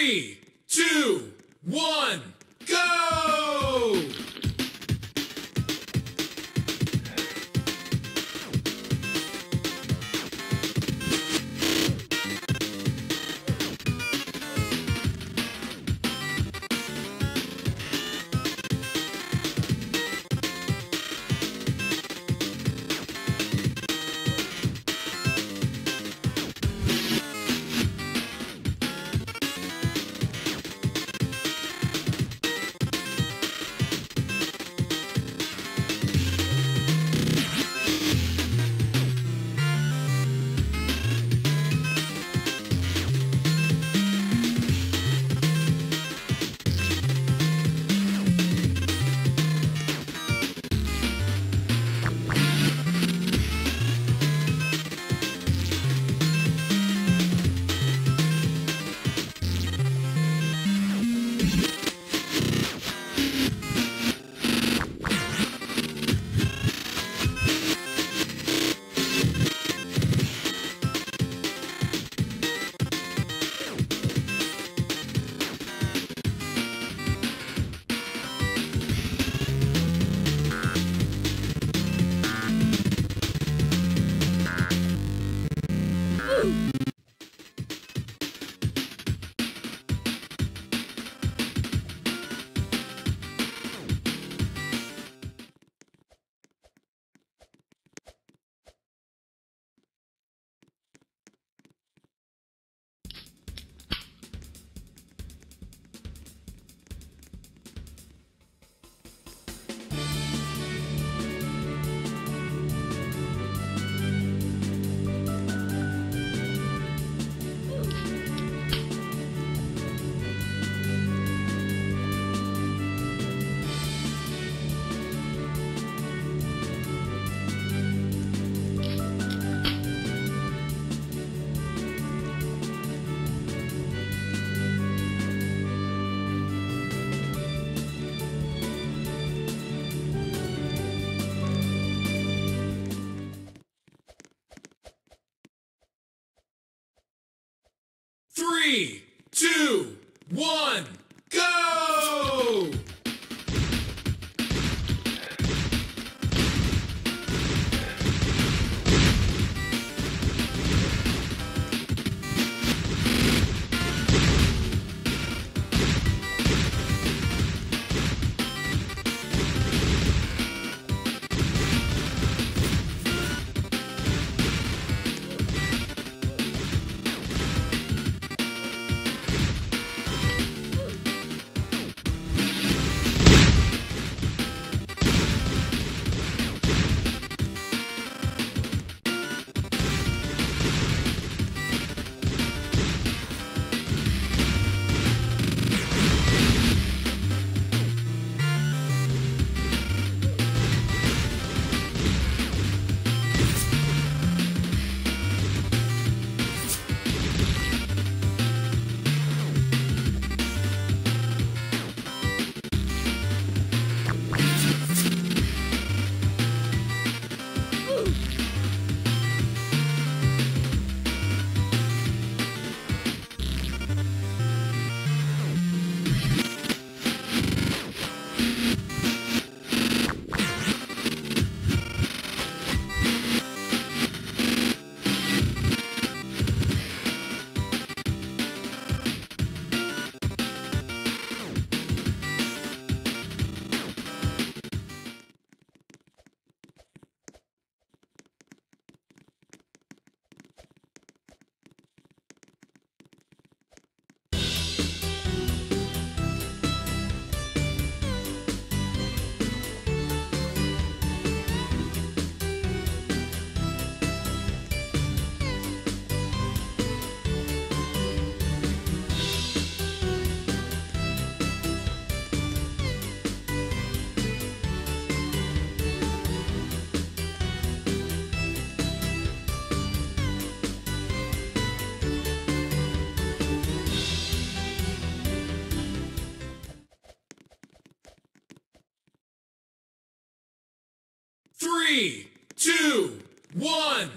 Three, two, one, Three, Three, two, one,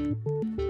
Three,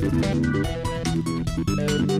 Thank you.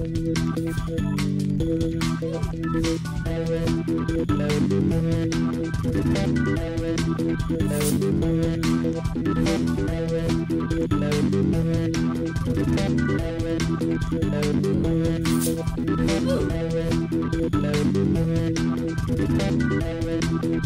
Thank